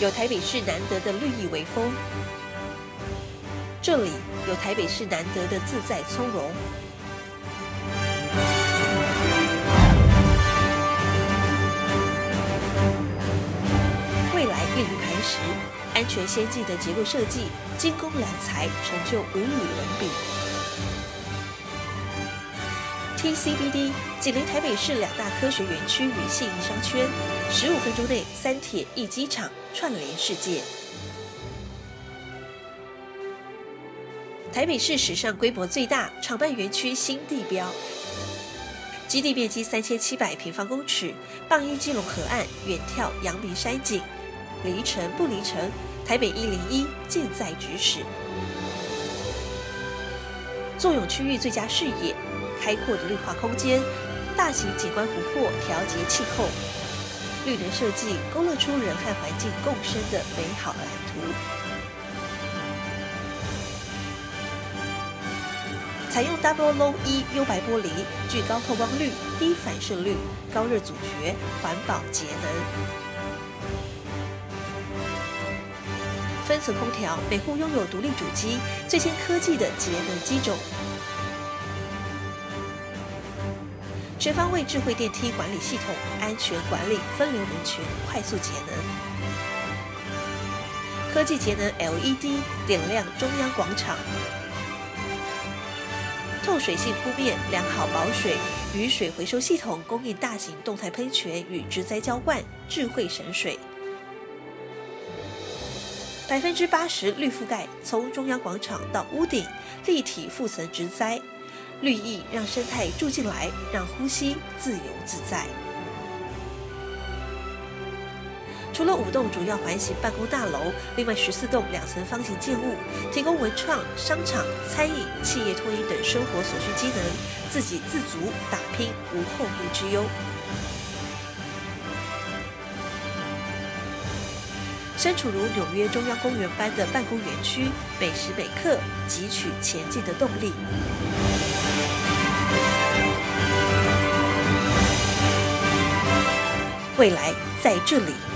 有台北市难得的绿意微风，这里有台北市难得的自在从容。未来立于磐石，安全先进的结构设计，精工良材，成就无与伦比。TCBD 紧邻台北市两大科学园区与信义商圈，十五分钟内三铁一机场串联世界。台北市史上规模最大厂办园区新地标，基地面积三千七百平方公尺，傍依基隆河岸，远眺阳明山景。离城不离城，台北一零一近在咫尺。作用区域最佳视野，开阔的绿化空间，大型景观湖泊调节气候，绿能设计勾勒出人和环境共生的美好蓝图。采用 Double Low E 优白玻璃，具高透光率、低反射率、高热阻绝，环保节能。分层空调，每户拥有独立主机，最新科技的节能机种。全方位智慧电梯管理系统，安全管理分流人群，快速节能。科技节能 LED 点亮中央广场。透水性铺面，良好保水，雨水回收系统供应大型动态喷泉与植栽浇灌，智慧省水。百分之八十绿覆盖，从中央广场到屋顶，立体覆层植栽，绿意让生态住进来，让呼吸自由自在。除了五栋主要环形办公大楼，另外十四栋两层方形建物，提供文创、商场、餐饮、企业托婴等生活所需机能，自给自足，打拼无后顾之忧。身处如纽约中央公园般的办公园区，每时每刻汲取前进的动力。未来在这里。